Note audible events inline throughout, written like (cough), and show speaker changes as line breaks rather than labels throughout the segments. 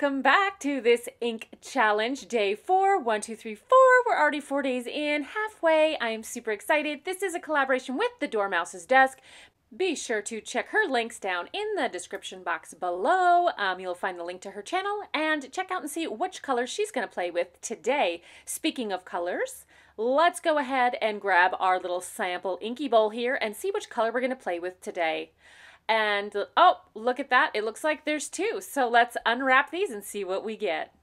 Welcome back to this ink challenge, day four. One, two, three, four. We're already four days in, halfway. I am super excited. This is a collaboration with the Dormouse's Desk. Be sure to check her links down in the description box below. Um, you'll find the link to her channel and check out and see which colors she's going to play with today. Speaking of colors, let's go ahead and grab our little sample inky bowl here and see which color we're going to play with today. And oh, look at that. It looks like there's two. So let's unwrap these and see what we get.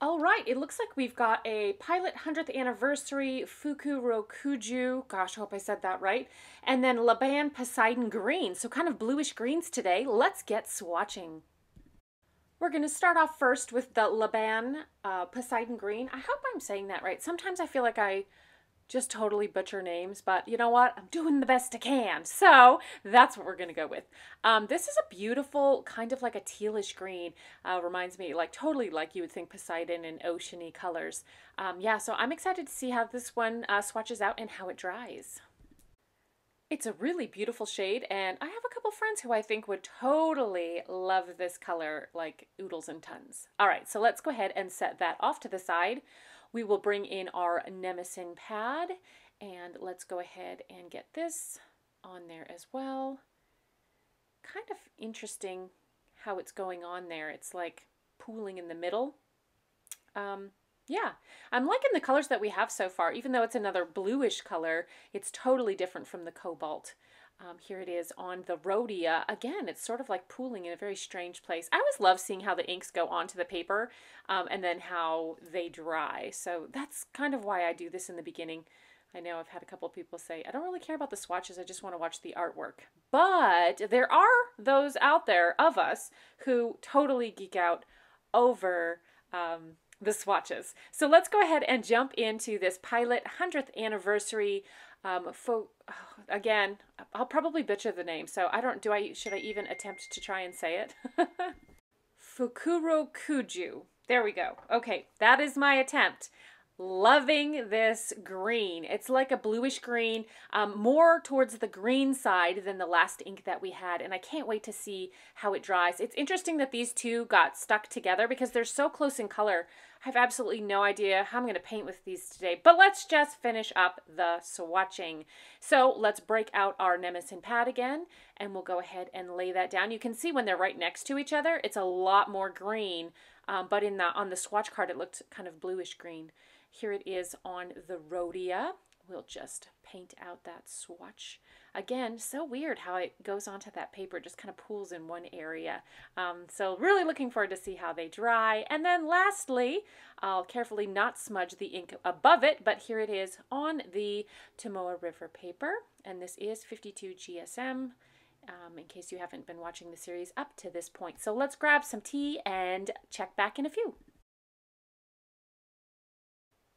All right, it looks like we've got a Pilot 100th Anniversary Fuku Rokuju, gosh, I hope I said that right, and then Laban Poseidon Green, so kind of bluish greens today. Let's get swatching. We're going to start off first with the Laban uh, Poseidon Green. I hope I'm saying that right. Sometimes I feel like I just totally butcher names, but you know what? I'm doing the best I can. So that's what we're going to go with. Um, this is a beautiful, kind of like a tealish green. Uh, reminds me, like totally like you would think Poseidon and oceany colors. Um, yeah, so I'm excited to see how this one uh, swatches out and how it dries. It's a really beautiful shade, and I have a couple friends who I think would totally love this color like oodles and tons. All right, so let's go ahead and set that off to the side. We will bring in our Mnemosyne pad and let's go ahead and get this on there as well. Kind of interesting how it's going on there. It's like pooling in the middle. Um, yeah, I'm liking the colors that we have so far. Even though it's another bluish color, it's totally different from the cobalt. Um, here it is on the Rhodia. Again, it's sort of like pooling in a very strange place. I always love seeing how the inks go onto the paper um, and then how they dry. So that's kind of why I do this in the beginning. I know I've had a couple people say, I don't really care about the swatches, I just want to watch the artwork. But there are those out there of us who totally geek out over um, the swatches. So let's go ahead and jump into this Pilot 100th anniversary um, again, I'll probably butcher the name, so I don't. Do I? Should I even attempt to try and say it? (laughs) Fukuro Kuju. There we go. Okay, that is my attempt. Loving this green. It's like a bluish green, um, more towards the green side than the last ink that we had, and I can't wait to see how it dries. It's interesting that these two got stuck together because they're so close in color. I have absolutely no idea how I'm going to paint with these today, but let's just finish up the swatching. So let's break out our Mnemosyne pad again, and we'll go ahead and lay that down. You can see when they're right next to each other, it's a lot more green, um, but in the on the swatch card, it looked kind of bluish green. Here it is on the Rhodia. We'll just paint out that swatch. Again, so weird how it goes onto that paper, just kind of pools in one area. Um, so really looking forward to see how they dry. And then lastly, I'll carefully not smudge the ink above it, but here it is on the Tomoe River paper. And this is 52 GSM. Um, in case you haven't been watching the series up to this point. So let's grab some tea and check back in a few.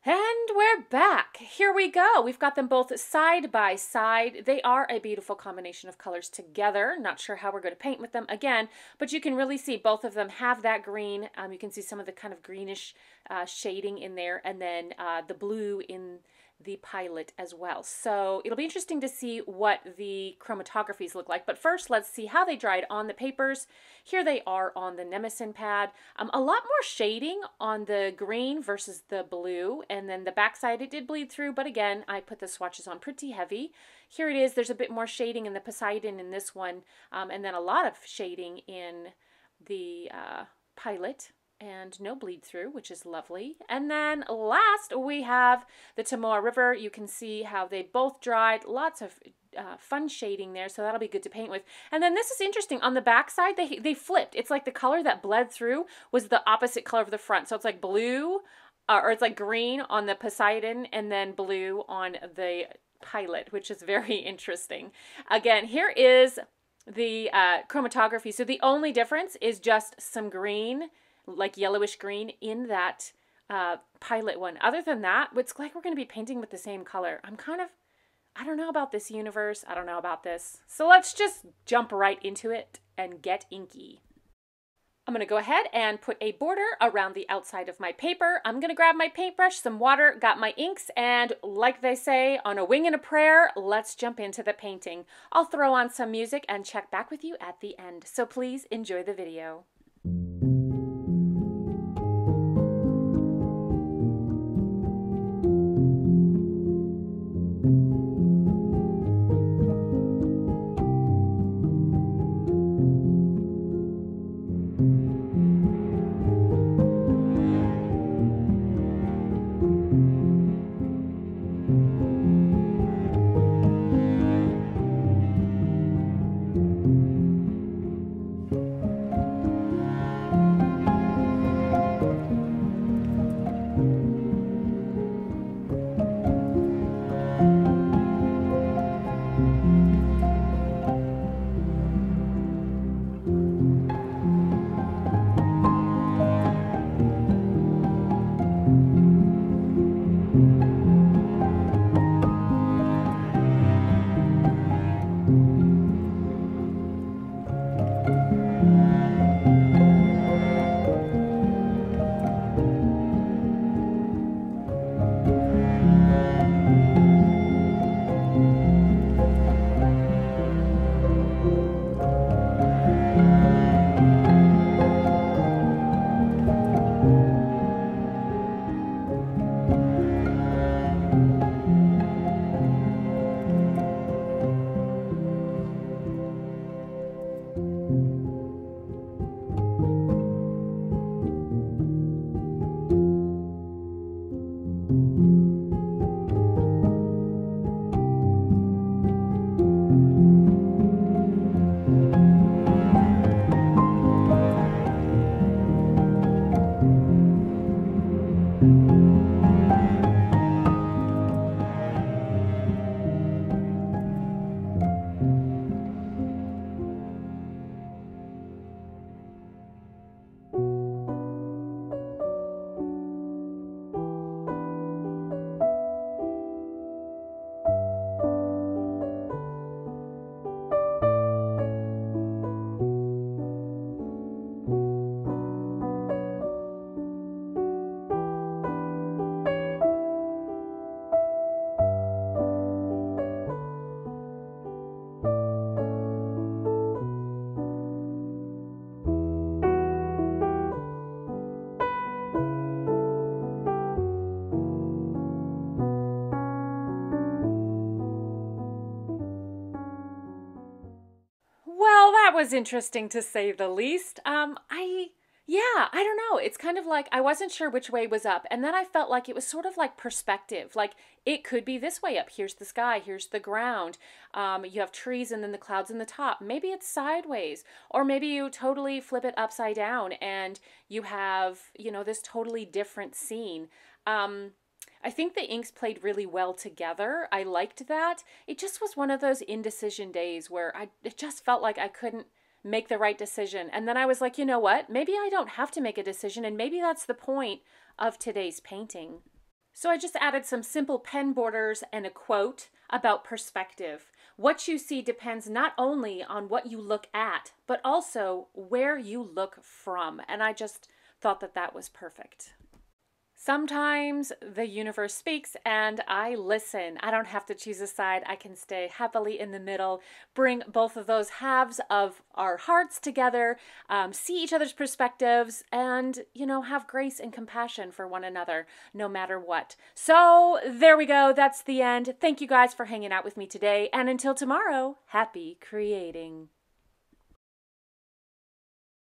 And we're back. Here we go. We've got them both side by side. They are a beautiful combination of colors together. Not sure how we're going to paint with them again, but you can really see both of them have that green. Um, you can see some of the kind of greenish uh, shading in there and then uh, the blue in the pilot as well. So it'll be interesting to see what the chromatographies look like. But first, let's see how they dried on the papers. Here they are on the Mnemosyne pad. Um, a lot more shading on the green versus the blue. And then the backside, it did bleed through. But again, I put the swatches on pretty heavy. Here it is. There's a bit more shading in the Poseidon in this one. Um, and then a lot of shading in the uh, pilot and no bleed through, which is lovely. And then last we have the Tomoe River. You can see how they both dried. Lots of uh, fun shading there, so that'll be good to paint with. And then this is interesting. On the back side, they, they flipped. It's like the color that bled through was the opposite color of the front. So it's like blue, uh, or it's like green on the Poseidon, and then blue on the Pilot, which is very (laughs) interesting. Again, here is the uh, chromatography. So the only difference is just some green like yellowish green in that uh, pilot one. Other than that, it's like we're going to be painting with the same color. I'm kind of, I don't know about this universe. I don't know about this. So let's just jump right into it and get inky. I'm going to go ahead and put a border around the outside of my paper. I'm going to grab my paintbrush, some water, got my inks, and like they say, on a wing and a prayer, let's jump into the painting. I'll throw on some music and check back with you at the end. So please enjoy the video. Was interesting to say the least. Um, I, yeah, I don't know. It's kind of like I wasn't sure which way was up. And then I felt like it was sort of like perspective. Like it could be this way up. Here's the sky, here's the ground. Um, you have trees and then the clouds in the top. Maybe it's sideways. Or maybe you totally flip it upside down and you have, you know, this totally different scene. Um, I think the inks played really well together. I liked that. It just was one of those indecision days where I it just felt like I couldn't make the right decision. And then I was like, you know what? Maybe I don't have to make a decision and maybe that's the point of today's painting. So I just added some simple pen borders and a quote about perspective. What you see depends not only on what you look at, but also where you look from. And I just thought that that was perfect. Sometimes the universe speaks and I listen. I don't have to choose a side. I can stay happily in the middle, bring both of those halves of our hearts together, um, see each other's perspectives, and, you know, have grace and compassion for one another no matter what. So there we go. That's the end. Thank you guys for hanging out with me today. And until tomorrow, happy creating.